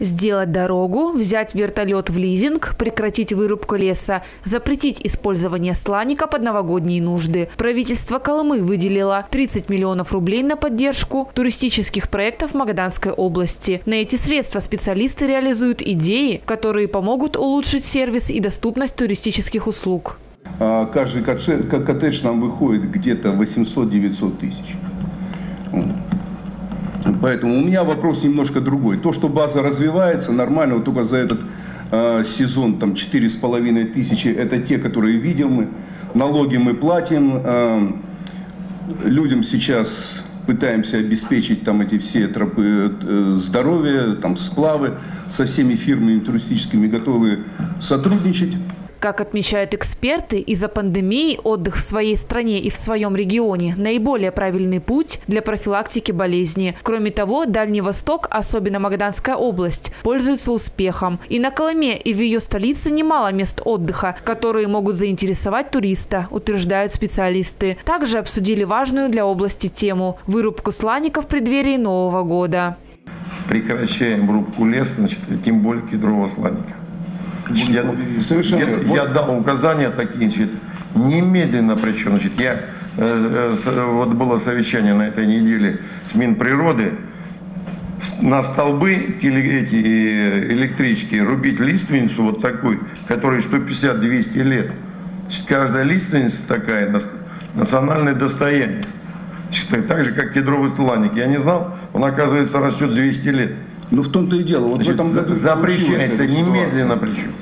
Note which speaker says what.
Speaker 1: Сделать дорогу, взять вертолет в лизинг, прекратить вырубку леса, запретить использование сланика под новогодние нужды. Правительство Колымы выделило 30 миллионов рублей на поддержку туристических проектов Магаданской области. На эти средства специалисты реализуют идеи, которые помогут улучшить сервис и доступность туристических услуг.
Speaker 2: А, каждый коттедж нам выходит где-то 800-900 тысяч. Поэтому у меня вопрос немножко другой. То, что база развивается нормально, вот только за этот э, сезон там четыре с половиной тысячи, это те, которые видим мы. Налоги мы платим. Э, людям сейчас пытаемся обеспечить там эти все тропы э, здоровья, там сплавы со всеми фирмами туристическими готовы сотрудничать.
Speaker 1: Как отмечают эксперты, из-за пандемии отдых в своей стране и в своем регионе – наиболее правильный путь для профилактики болезни. Кроме того, Дальний Восток, особенно Магаданская область, пользуется успехом. И на Колыме, и в ее столице немало мест отдыха, которые могут заинтересовать туриста, утверждают специалисты. Также обсудили важную для области тему – вырубку слаников в преддверии Нового года.
Speaker 3: Прекращаем рубку леса, значит, тем более кедрового сланика. Я, Совершенно. Я, я дал указания такие, значит, немедленно причем, значит, я, э, э, вот было совещание на этой неделе с Минприроды, на столбы теле, эти э, электрички рубить лиственницу вот такую, которой 150-200 лет. Значит, каждая лиственница такая национальное достояние. Значит, так же, как кедровый столаник. Я не знал, он, оказывается, растет 200 лет.
Speaker 2: Ну в том-то и дело. Вот
Speaker 3: Значит,
Speaker 2: в этом году
Speaker 3: запрещается немедленно причем.